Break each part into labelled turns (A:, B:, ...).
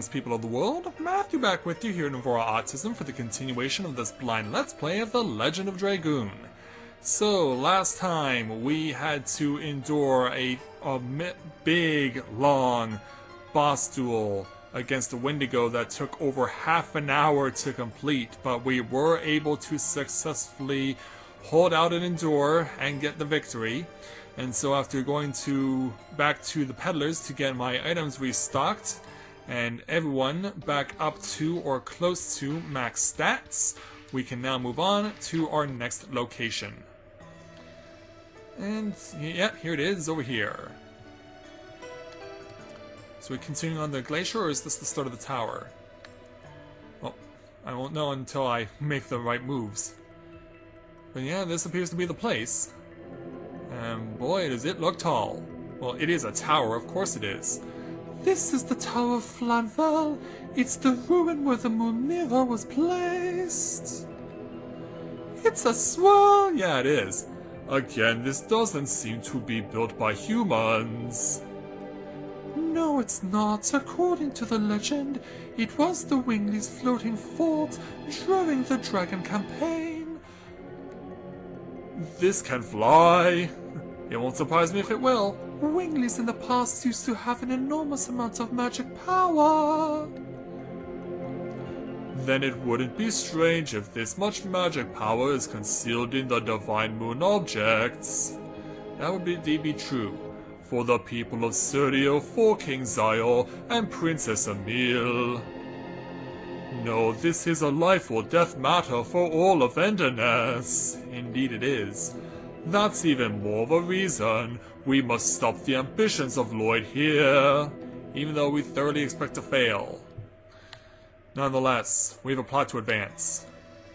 A: Greetings, people of the world. Matthia back with you here in Navora Autism for the continuation of this blind Let's Play of The Legend of Dragoon. So, last time we had to endure a, a big, long boss duel against the Wendigo that took over half an hour to complete, but we were able to successfully hold out and endure and get the victory. And so after going to back to the peddlers to get my items restocked, and everyone back up to or close to max stats, we can now move on to our next location. And yeah, here it is over here. So we're continuing on the glacier, or is this the start of the tower? Well, I won't know until I make the right moves. But yeah, this appears to be the place. And boy, does it look tall. Well, it is a tower, of course it is. This is the Tower of Flanvel. It's the ruin where the moon mirror was placed. It's a swirl. Yeah, it is. Again, this doesn't seem to be built by humans. No, it's not. According to the legend, it was the Winglies floating fort during the Dragon campaign. This can fly. It won't surprise me if it will. Winglies in the past used to have an enormous amount of magic power. Then it wouldn't be strange if this much magic power is concealed in the Divine Moon objects. That would indeed be true. For the people of Serdio, for King Zior, and Princess Emil. No, this is a life or death matter for all of Endiness. Indeed it is. That's even more of a reason we must stop the ambitions of Lloyd here, even though we thoroughly expect to fail. Nonetheless, we have a plot to advance.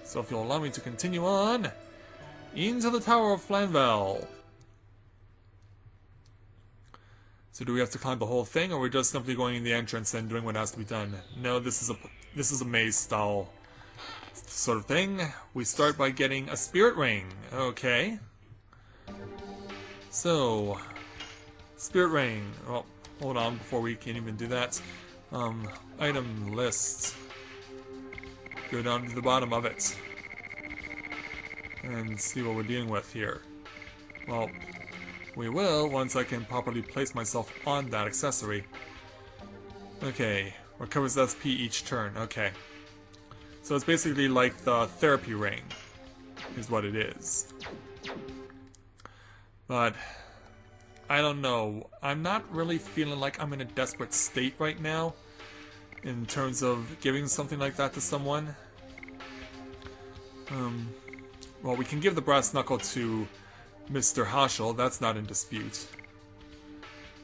A: So if you'll allow me to continue on, into the Tower of Flanvel. So do we have to climb the whole thing, or are we just simply going in the entrance and doing what has to be done? No, this is a this is a maze style sort of thing. We start by getting a spirit ring. Okay. So, spirit ring. Well, hold on before we can even do that. Um, item list. Go down to the bottom of it and see what we're dealing with here. Well, we will once I can properly place myself on that accessory. Okay, recovers SP each turn. Okay. So it's basically like the therapy ring, is what it is. But, I don't know. I'm not really feeling like I'm in a desperate state right now in terms of giving something like that to someone. Um, well, we can give the brass knuckle to Mr. Haschel, that's not in dispute.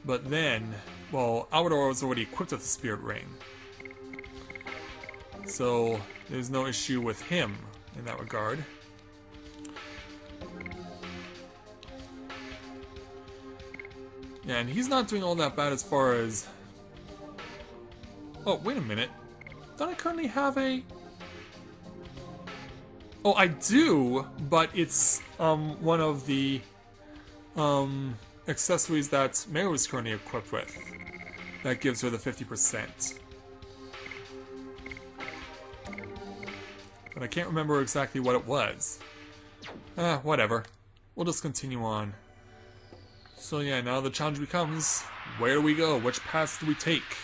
A: But then, well, Alvador was already equipped with the Spirit Ring. So, there's no issue with him in that regard. Yeah, and he's not doing all that bad as far as... Oh, wait a minute. Don't I currently have a... Oh, I do, but it's um one of the um accessories that Meru is currently equipped with. That gives her the 50%. But I can't remember exactly what it was. Ah, whatever. We'll just continue on. So yeah, now the challenge becomes, where do we go? Which paths do we take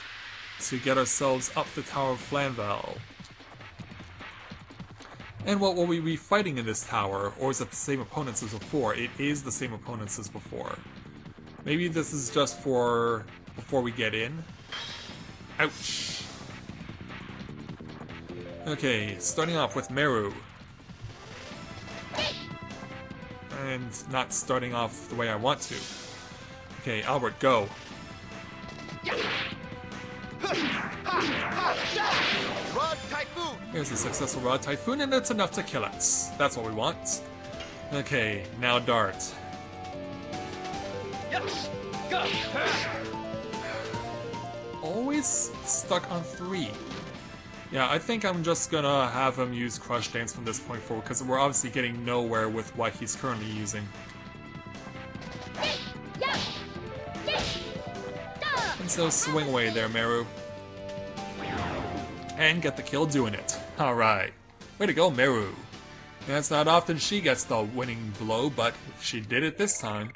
A: to get ourselves up the Tower of Flanvel? And what will we be fighting in this tower, or is it the same opponents as before? It is the same opponents as before. Maybe this is just for before we get in. Ouch. Okay, starting off with Meru. And not starting off the way I want to. Okay, Albert, go.
B: Rod Typhoon!
A: Here's a successful Rod Typhoon, and that's enough to kill us. That's what we want. Okay, now Dart. Always stuck on three. Yeah, I think I'm just gonna have him use Crush Dance from this point forward, because we're obviously getting nowhere with what he's currently using. Swing away there, Meru. and get the kill doing it. Alright. Way to go, Meru. It's not often she gets the winning blow, but she did it this time.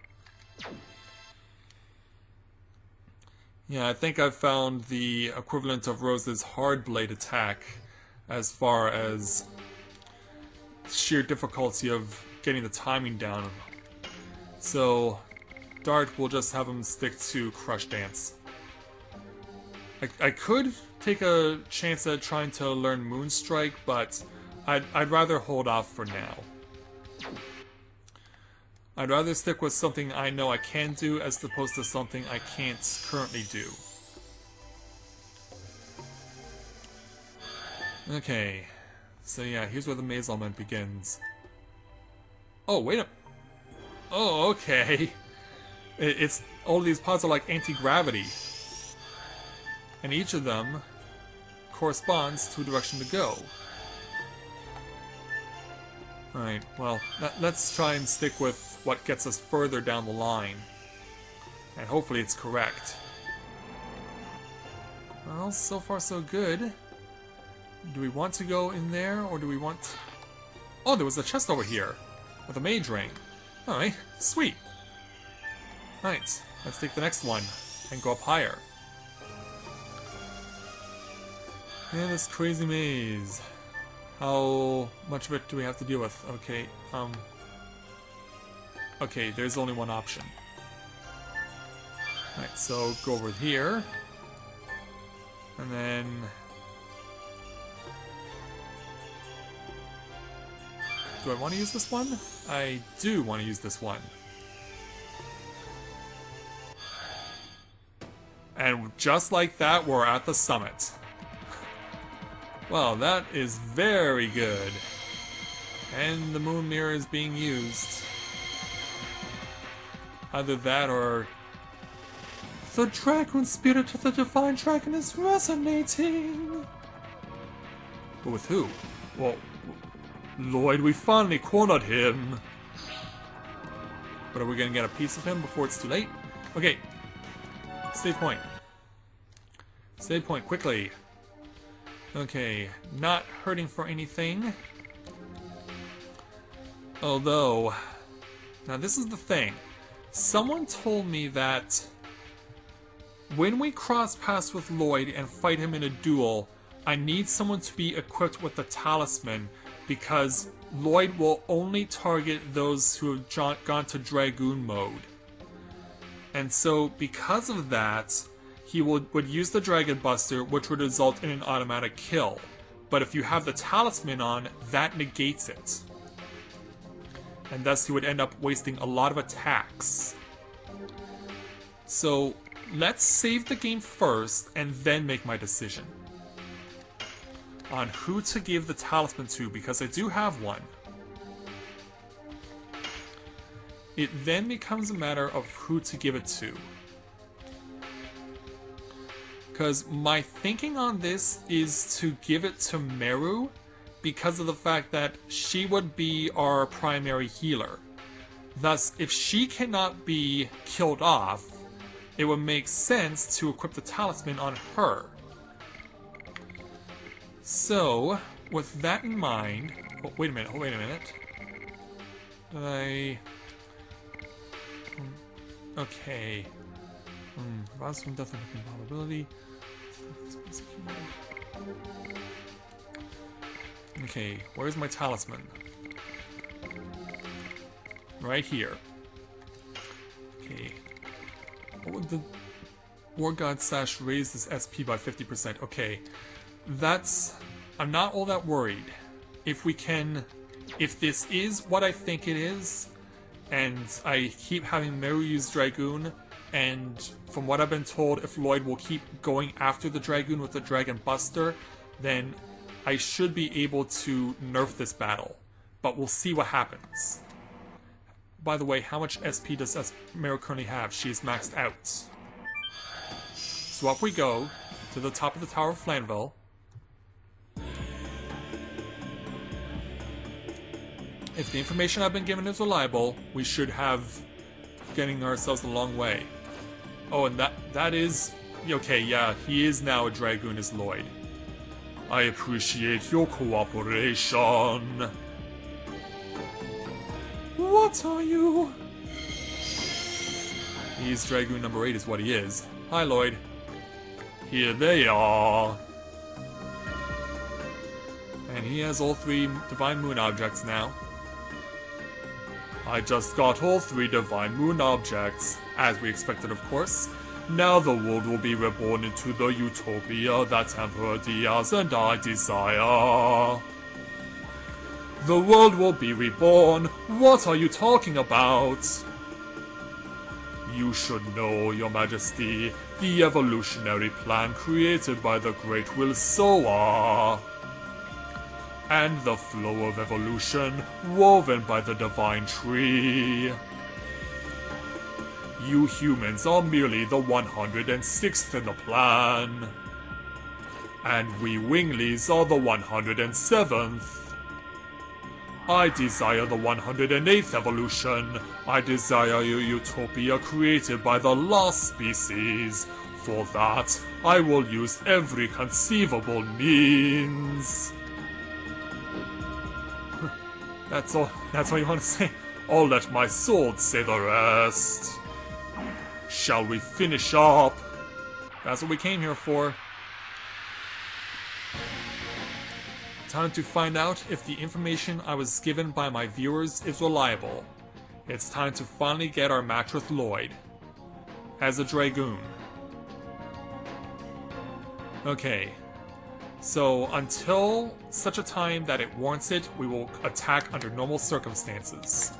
A: Yeah, I think I've found the equivalent of Rose's hard blade attack as far as sheer difficulty of getting the timing down. So, Dart will just have him stick to Crush Dance. I, I could take a chance at trying to learn Moonstrike, but I'd, I'd rather hold off for now. I'd rather stick with something I know I can do as opposed to something I can't currently do. Okay, so yeah, here's where the maze element begins. Oh, wait a... Oh, okay. It's... All these pods are like anti-gravity. And each of them corresponds to a direction to go. Alright, well, let's try and stick with what gets us further down the line. And hopefully it's correct. Well, so far so good. Do we want to go in there, or do we want... Oh, there was a chest over here, with a mage ring. Alright, sweet. Right, let's take the next one, and go up higher. Yeah, this crazy maze. How much of it do we have to deal with? Okay, um... Okay, there's only one option. Alright, so go over here. And then... Do I want to use this one? I do want to use this one. And just like that, we're at the summit. Well, that is very good. And the moon mirror is being used. Either that or... The dragon spirit of the divine dragon is resonating! But with who? Well, Lloyd, we finally cornered him! But are we gonna get a piece of him before it's too late? Okay. Save point. Save point, quickly. Okay, not hurting for anything. Although, now this is the thing. Someone told me that when we cross paths with Lloyd and fight him in a duel, I need someone to be equipped with the talisman because Lloyd will only target those who have gone to Dragoon mode. And so, because of that, he would, would use the Dragon Buster, which would result in an automatic kill. But if you have the talisman on, that negates it and thus he would end up wasting a lot of attacks. So let's save the game first and then make my decision on who to give the talisman to because I do have one. It then becomes a matter of who to give it to. Because my thinking on this is to give it to Meru because of the fact that she would be our primary healer. Thus, if she cannot be killed off, it would make sense to equip the talisman on her. So, with that in mind... Oh, wait a minute, oh, wait a minute. Did I... Hmm, okay. Hmm, from death and probability. Okay, where's my talisman? Right here. Okay. What would the War God Sash raise this SP by 50%? Okay. That's... I'm not all that worried. If we can... If this is what I think it is, and I keep having Meru Dragoon, and from what I've been told, if Lloyd will keep going after the Dragoon with the Dragon Buster, then I should be able to nerf this battle, but we'll see what happens. By the way, how much SP does S currently have? She is maxed out. So up we go to the top of the Tower of Flanvel. If the information I've been given is reliable, we should have getting ourselves a long way. Oh, and that that is okay. Yeah, he is now a Dragoon as Lloyd. I appreciate your cooperation. What are you? He's Dragoon number 8 is what he is. Hi, Lloyd. Here they are. And he has all three Divine Moon objects now. I just got all three Divine Moon objects, as we expected, of course. Now the world will be reborn into the utopia that Emperor Diaz and I desire. The world will be reborn. What are you talking about? You should know, Your Majesty, the evolutionary plan created by the Great Will Soa. And the flow of evolution woven by the Divine Tree. You humans are merely the 106th in the plan. And we Winglies are the 107th. I desire the 108th evolution. I desire a utopia created by the last species. For that, I will use every conceivable means. That's all. That's all you want to say. I'll let my sword say the rest. Shall we finish up? That's what we came here for. Time to find out if the information I was given by my viewers is reliable. It's time to finally get our match with Lloyd. As a Dragoon. Okay. So, until such a time that it warrants it, we will attack under normal circumstances.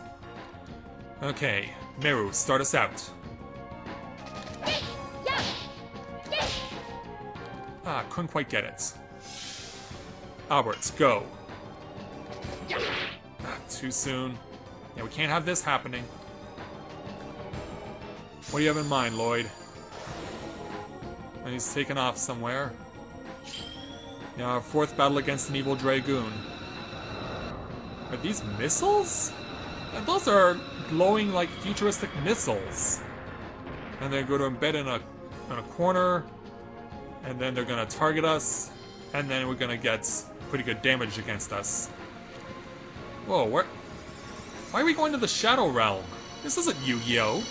A: Okay, Meru, start us out. Ah, couldn't quite get it. Alberts, go. Ah, too soon. Yeah, we can't have this happening. What do you have in mind, Lloyd? And he's taken off somewhere. Yeah, our fourth battle against an evil Dragoon. Are these missiles? Those are glowing like futuristic missiles. And they're going to embed in a, in a corner. And then they're going to target us. And then we're going to get pretty good damage against us. Whoa, where... Why are we going to the Shadow Realm? This isn't Yu-Gi-Oh!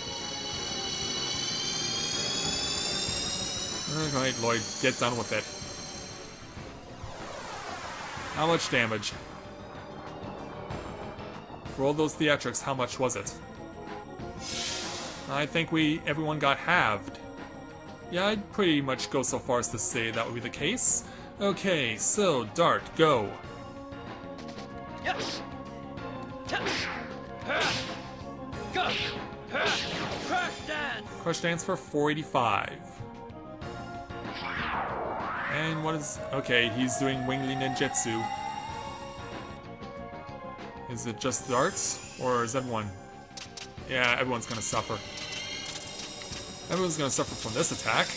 A: Alright, Lloyd, get done with it. How much damage? For all those theatrics, how much was it? I think we, everyone got halved. Yeah, I'd pretty much go so far as to say that would be the case. Okay, so, Dart, go.
B: Yes. Go. Crash dance.
A: Crush Dance for 485. And what is... Okay, he's doing Wingly Ninjutsu. Is it just darts? Or is everyone... Yeah, everyone's gonna suffer. Everyone's gonna suffer from this attack.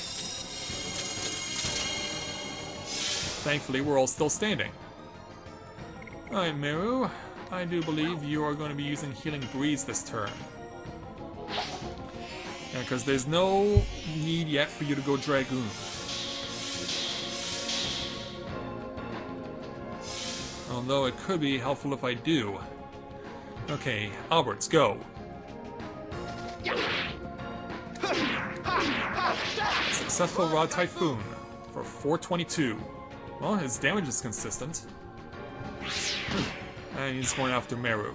A: Thankfully, we're all still standing. Alright, Meru. I do believe you are going to be using Healing Breeze this turn. Yeah, because there's no need yet for you to go Dragoon. Although it could be helpful if I do. Okay, Alberts, go. Successful Rod Typhoon for 422. Well, his damage is consistent. Hmm. And he's going after Meru.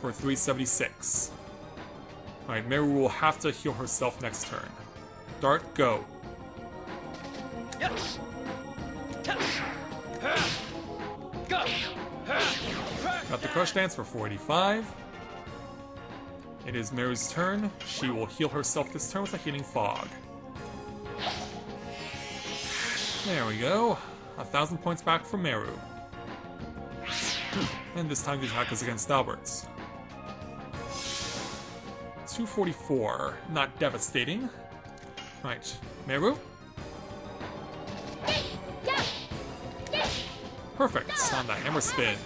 A: For 376. Alright, Meru will have to heal herself next turn. Dart, go. Crush Dance for 485. It is Meru's turn. She will heal herself this turn with a Healing Fog. There we go. A thousand points back from Meru. Hmm. And this time the attack is against Alberts. 244. Not devastating. Right. Meru? Perfect. On the hammer spin.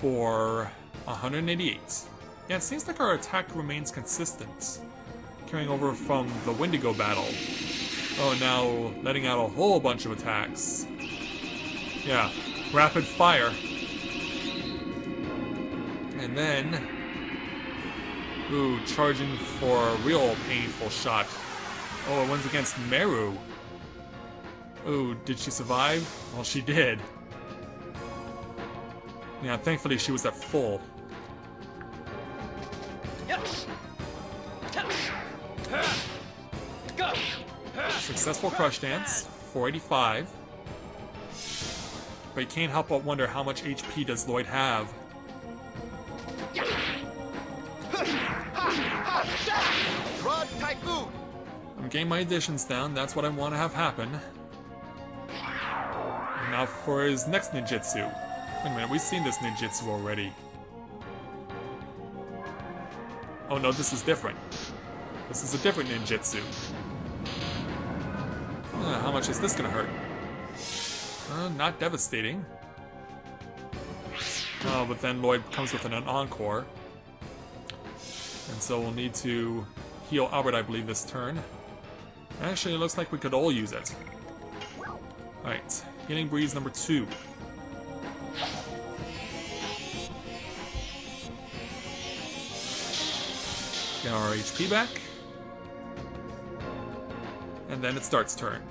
A: For 188. Yeah, it seems like our attack remains consistent. Carrying over from the Wendigo battle. Oh, now letting out a whole bunch of attacks. Yeah, rapid fire. And then... Ooh, charging for a real painful shot. Oh, it wins against Meru. Ooh, did she survive? Well, she did. Yeah, thankfully she was at full.
B: Yes. Tap. Ha. Go. Ha.
A: Successful crush dance, 485. But you can't help but wonder how much HP does Lloyd have. I'm getting my additions down, that's what I want to have happen. And now for his next ninjutsu. Wait a minute, we've seen this ninjutsu already. Oh no, this is different. This is a different ninjutsu. Uh, how much is this gonna hurt? Uh, not devastating. Oh, but then Lloyd comes with an encore. And so we'll need to heal Albert, I believe, this turn. Actually, it looks like we could all use it. Alright, Healing Breeze number two. Our HP back. And then it starts turn.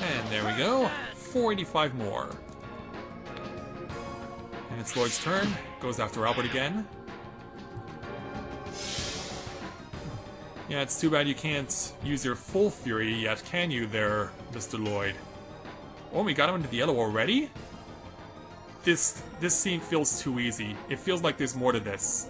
A: And there we go. 485 more. And it's Lloyd's turn. Goes after Albert again. Yeah, it's too bad you can't use your full fury yet, can you there, Mr. Lloyd? Oh, we got him into the yellow already? This this scene feels too easy. It feels like there's more to this.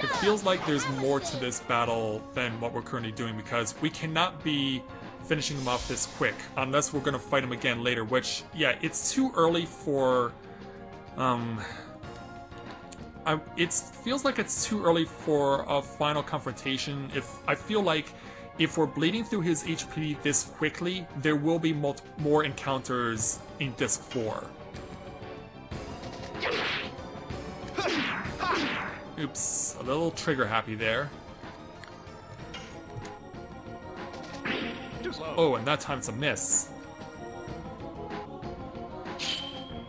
A: It feels like there's more to this battle than what we're currently doing because we cannot be finishing him off this quick unless we're gonna fight him again later, which, yeah, it's too early for, um... It feels like it's too early for a final confrontation. If I feel like if we're bleeding through his HP this quickly, there will be more encounters in Disc 4. Oops, a little trigger happy there. Oh, and that time it's a miss.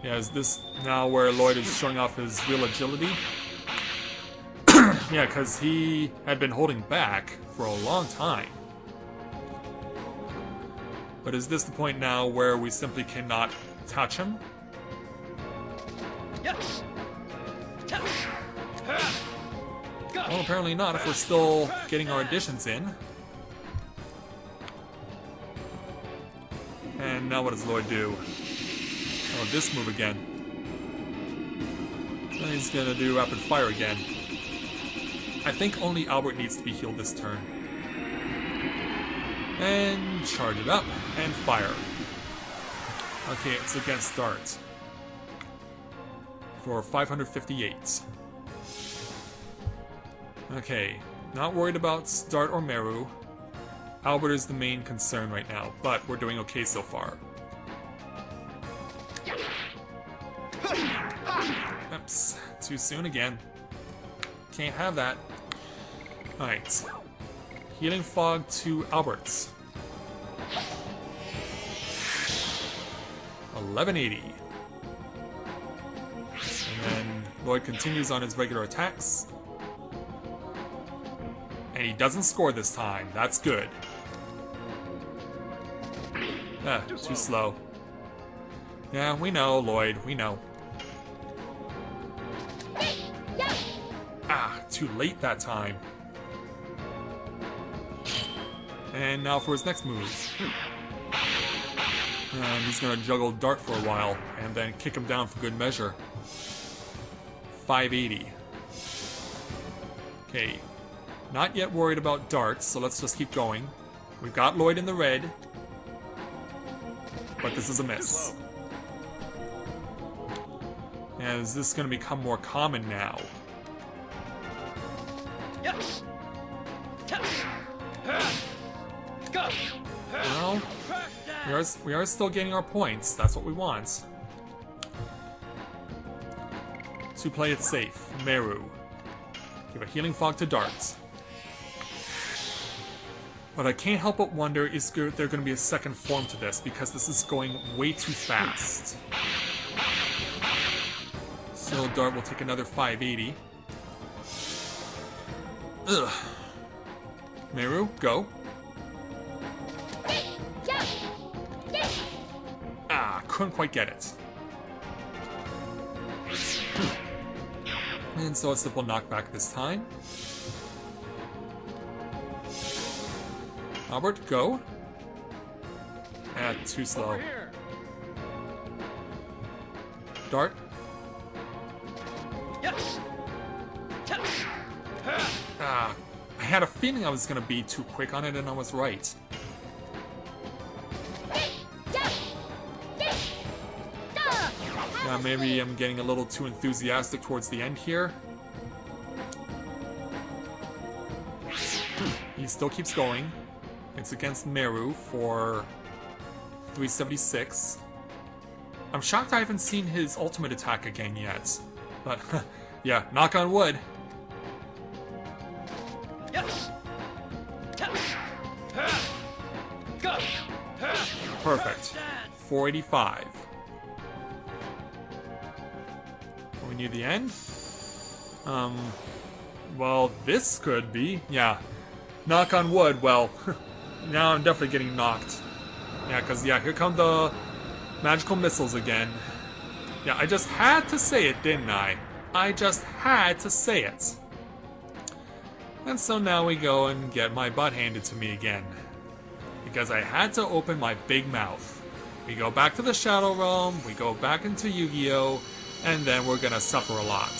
A: Yeah, is this now where Lloyd is showing off his real agility? yeah, because he had been holding back for a long time. But is this the point now where we simply cannot touch him?
B: Yes.
A: Well, apparently not if we're still getting our additions in. And now what does Lloyd do? Oh, this move again. Now he's gonna do rapid fire again. I think only Albert needs to be healed this turn. And charge it up and fire. Okay, it's against Dart. For 558. Okay, not worried about Dart or Meru. Albert is the main concern right now, but we're doing okay so far. Oops, too soon again. Can't have that. Alright. Healing Fog to Alberts. 1180. And then Lloyd continues on his regular attacks. And he doesn't score this time. That's good. Ah, too slow. Yeah, we know, Lloyd. We know. Ah, too late that time. And now for his next move. And he's gonna juggle Dart for a while, and then kick him down for good measure. 580. Okay, not yet worried about darts, so let's just keep going. We've got Lloyd in the red. But this is a miss. And is this going to become more common now? We are, we are still gaining our points. That's what we want. to play it safe. Meru. Give a healing fog to Darts. But I can't help but wonder is there going to be a second form to this because this is going way too fast. So Dart will take another 580. Ugh. Meru, go. Couldn't quite get it. And so a simple knockback this time. Albert, go. Ah, too slow. Dart,
B: Yes.
A: Ah, I had a feeling I was gonna be too quick on it, and I was right. Now maybe I'm getting a little too enthusiastic towards the end here. Hmm, he still keeps going. It's against Meru for 376. I'm shocked I haven't seen his ultimate attack again yet. But, yeah, knock on wood. Perfect. 485. Near the end? Um, well, this could be. Yeah. Knock on wood, well, now I'm definitely getting knocked. Yeah, because, yeah, here come the magical missiles again. Yeah, I just had to say it, didn't I? I just had to say it. And so now we go and get my butt handed to me again. Because I had to open my big mouth. We go back to the Shadow Realm, we go back into Yu-Gi-Oh! And then we're gonna suffer a lot.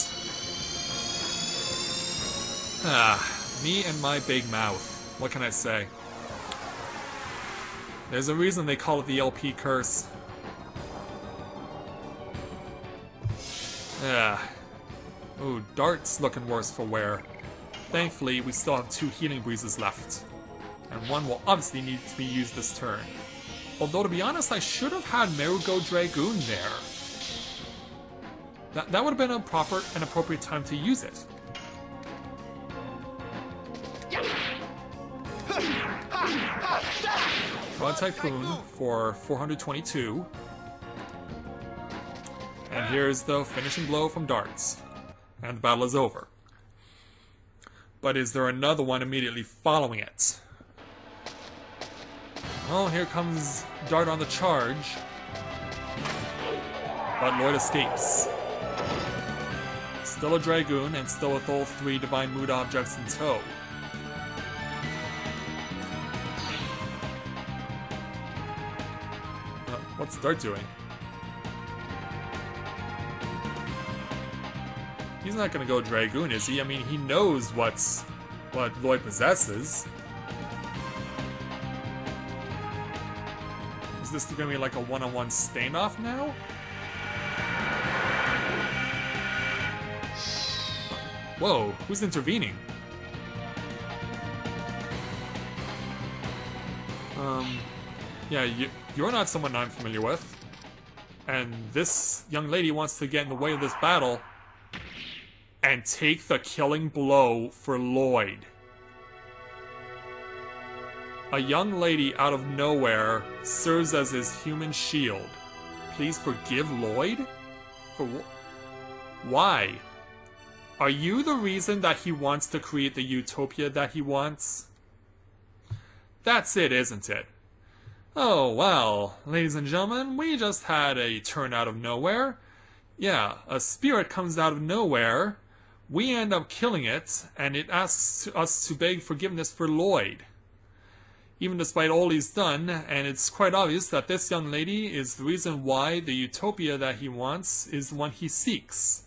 A: Ah, me and my big mouth. What can I say? There's a reason they call it the LP curse. Ah. Ooh, Dart's looking worse for wear. Thankfully, we still have two Healing Breezes left. And one will obviously need to be used this turn. Although, to be honest, I should have had Meru go Dragoon there. That, that would have been a proper and appropriate time to use it. Rod Typhoon for 422. And here's the finishing blow from Darts. And the battle is over. But is there another one immediately following it? Well, here comes Dart on the charge. But Lloyd escapes. Still a Dragoon, and still with all three Divine Moon objects in tow. Uh, what's Dart doing? He's not gonna go Dragoon, is he? I mean, he knows what's what Lloyd possesses. Is this gonna be like a one-on-one standoff now? Whoa, who's intervening? Um, yeah, you, you're not someone I'm familiar with. And this young lady wants to get in the way of this battle and take the killing blow for Lloyd. A young lady out of nowhere serves as his human shield. Please forgive Lloyd? For wh- Why? Are you the reason that he wants to create the utopia that he wants? That's it, isn't it? Oh, well, ladies and gentlemen, we just had a turn out of nowhere. Yeah, a spirit comes out of nowhere. We end up killing it, and it asks us to beg forgiveness for Lloyd. Even despite all he's done, and it's quite obvious that this young lady is the reason why the utopia that he wants is the one he seeks.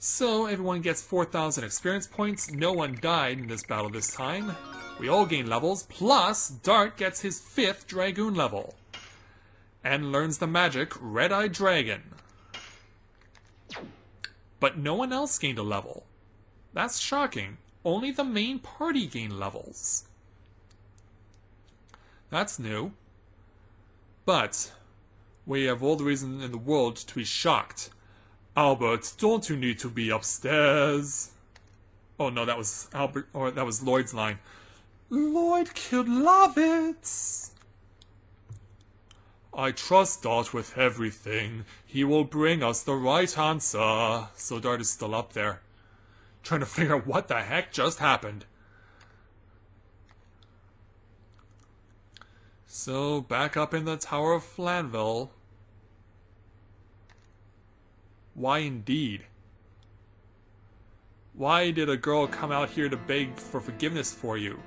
A: So everyone gets 4,000 experience points, no one died in this battle this time. We all gain levels, plus Dart gets his 5th Dragoon level. And learns the magic Red Eye Dragon. But no one else gained a level. That's shocking. Only the main party gained levels. That's new. But we have all the reason in the world to be shocked. Albert, don't you need to be upstairs? Oh no, that was Albert, or that was Lloyd's line. Lloyd killed Lavitz. I trust Dart with everything. He will bring us the right answer. So Dart is still up there. Trying to figure out what the heck just happened. So, back up in the Tower of Flanvel. Why indeed? Why did a girl come out here to beg for forgiveness for you?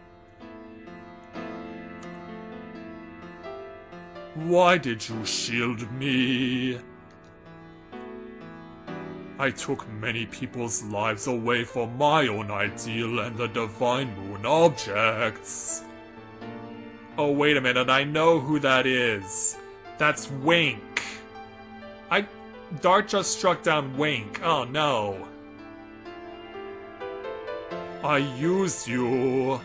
A: Why did you shield me? I took many people's lives away for my own ideal and the Divine Moon objects. Oh, wait a minute, I know who that is. That's Wink. I. Dart just struck down Wink. Oh no. I used you.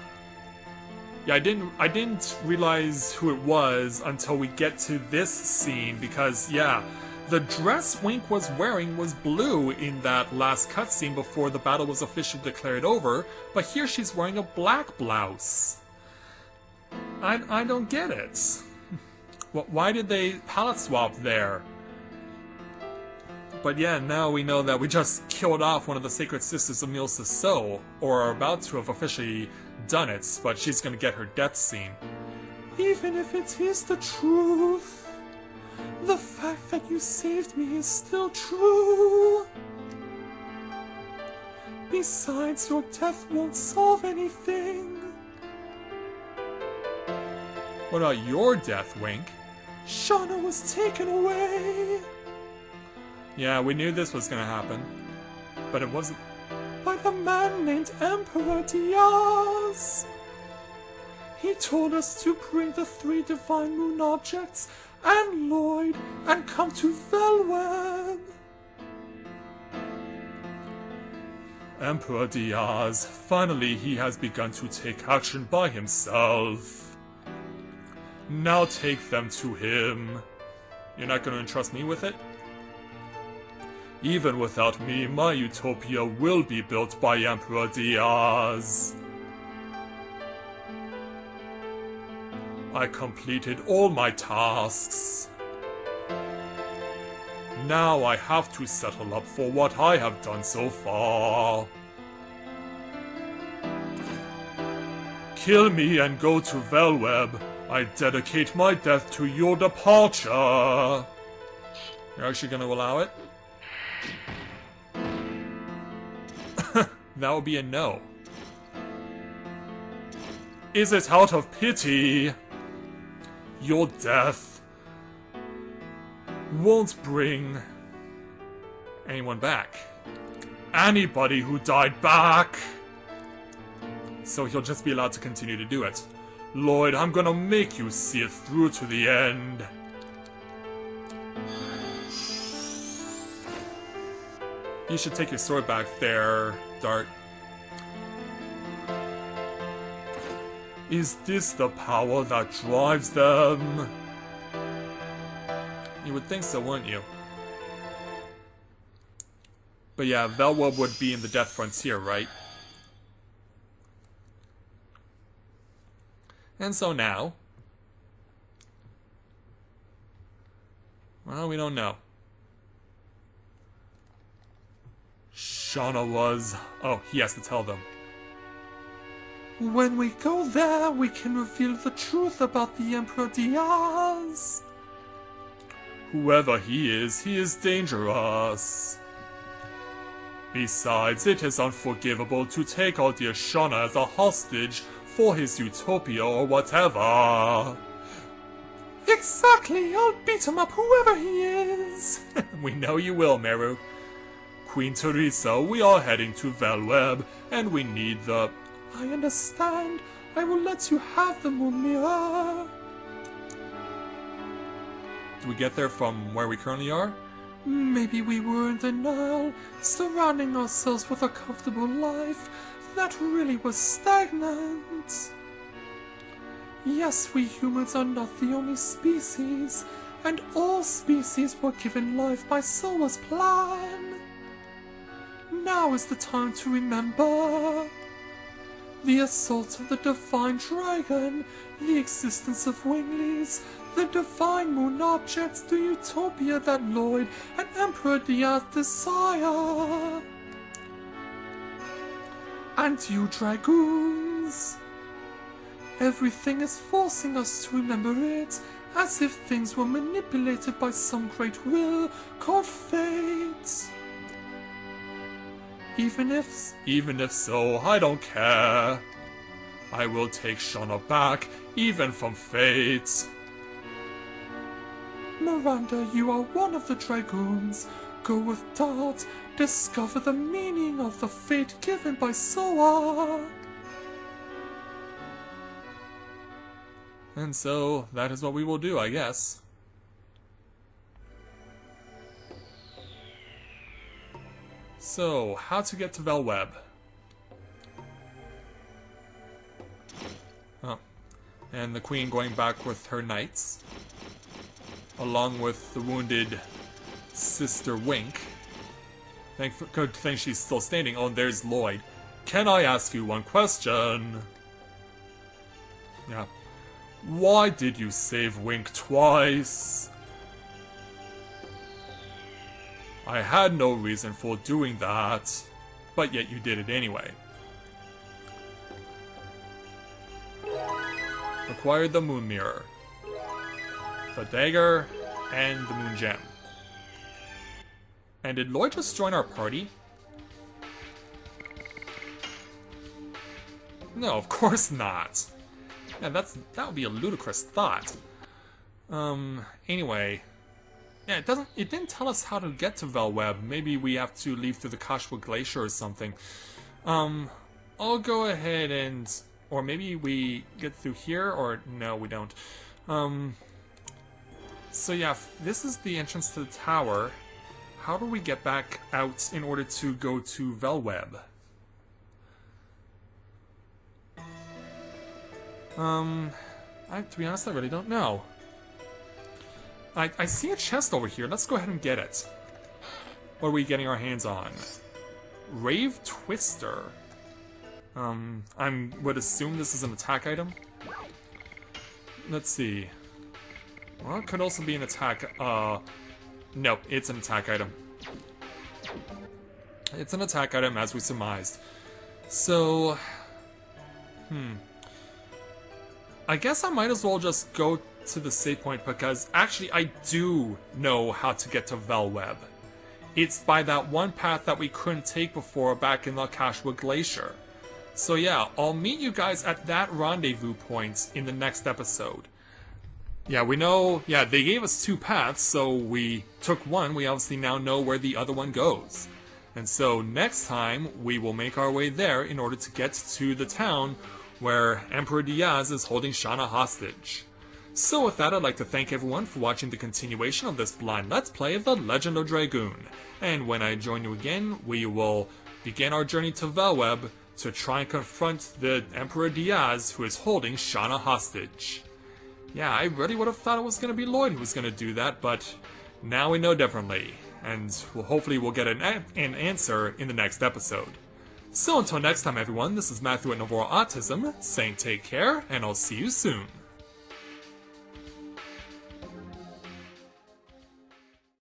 A: Yeah, I didn't I didn't realize who it was until we get to this scene because yeah, the dress Wink was wearing was blue in that last cutscene before the battle was officially declared over, but here she's wearing a black blouse. I I don't get it. Why did they palette swap there? But yeah, now we know that we just killed off one of the Sacred Sisters of Mille Seseau, or are about to have officially done it, but she's gonna get her death scene. Even if it is the truth, the fact that you saved me is still true. Besides, your death won't solve anything. What about your death, Wink? Shana was taken away. Yeah, we knew this was gonna happen. But it wasn't by the man named Emperor Diaz. He told us to bring the three Divine Moon objects and Lloyd and come to Vellweb. Emperor Diaz, finally he has begun to take action by himself. Now take them to him. You're not to entrust me with it? Even without me, my utopia will be built by Emperor Diaz. I completed all my tasks. Now I have to settle up for what I have done so far. Kill me and go to Vellweb. I dedicate my death to your departure. You're actually gonna allow it? that would be a no. Is it out of pity? Your death won't bring anyone back. Anybody who died back! So he'll just be allowed to continue to do it. Lloyd, I'm gonna make you see it through to the end. You should take your sword back there, Dart. Is this the power that drives them? You would think so, wouldn't you? But yeah, Vellweb would be in the Death Frontier, right? And so now... Well, we don't know. Shana was... Oh, he has to tell them. When we go there, we can reveal the truth about the Emperor Diaz. Whoever he is, he is dangerous. Besides, it is unforgivable to take our dear Shana as a hostage for his utopia or whatever. Exactly, I'll beat him up whoever he is. we know you will, Meru. Queen Theresa, we are heading to Vellweb, and we need the... I understand. I will let you have the Moon. Do we get there from where we currently are? Maybe we were in denial, surrounding ourselves with a comfortable life that really was stagnant. Yes, we humans are not the only species, and all species were given life by Soa's plan. Now is the time to remember the assault of the divine dragon, the existence of winglings, the divine moon objects, the utopia that Lloyd and Emperor Diaz desire. And you dragoons. Everything is forcing us to remember it, as if things were manipulated by some great will called fate. Even if, even if so, I don't care. I will take Shana back, even from fate. Miranda, you are one of the dragoons. Go with Dart, discover the meaning of the fate given by Soa. And so, that is what we will do, I guess. So, how to get to Vellweb? Oh. And the queen going back with her knights. Along with the wounded Sister Wink. Thank good thing she's still standing. Oh, and there's Lloyd. Can I ask you one question? Yeah. Why did you save Wink twice? I had no reason for doing that, but yet you did it anyway. Acquired the Moon Mirror, the Dagger, and the Moon Gem. And did Lloyd just join our party? No, of course not. Yeah, that's that would be a ludicrous thought. Um, anyway, yeah, it doesn't. It didn't tell us how to get to Vellweb. Maybe we have to leave through the Kashua Glacier or something. Um, I'll go ahead and, or maybe we get through here, or no, we don't. Um, so yeah, this is the entrance to the tower. How do we get back out in order to go to Vellweb? Um, I, to be honest, I really don't know. I, I see a chest over here. Let's go ahead and get it. What are we getting our hands on? Rave Twister. Um, I would assume this is an attack item. Let's see. Well, it could also be an attack, uh... Nope, it's an attack item. It's an attack item, as we surmised. So... Hmm. I guess I might as well just go to the save point because actually I do know how to get to Vellweb. It's by that one path that we couldn't take before back in the Kashua Glacier. So yeah, I'll meet you guys at that rendezvous point in the next episode. Yeah, we know, yeah, they gave us two paths, so we took one, we obviously now know where the other one goes. And so next time, we will make our way there in order to get to the town where Emperor Diaz is holding Shana hostage. So with that, I'd like to thank everyone for watching the continuation of this blind Let's Play of The Legend of Dragoon. And when I join you again, we will begin our journey to Vellweb to try and confront the Emperor Diaz who is holding Shana hostage. Yeah, I really would have thought it was going to be Lloyd who was going to do that, but now we know differently. And we'll, hopefully we'll get an, an answer in the next episode. So until next time everyone, this is Matthia at Novora Autism, saying take care, and I'll see you soon.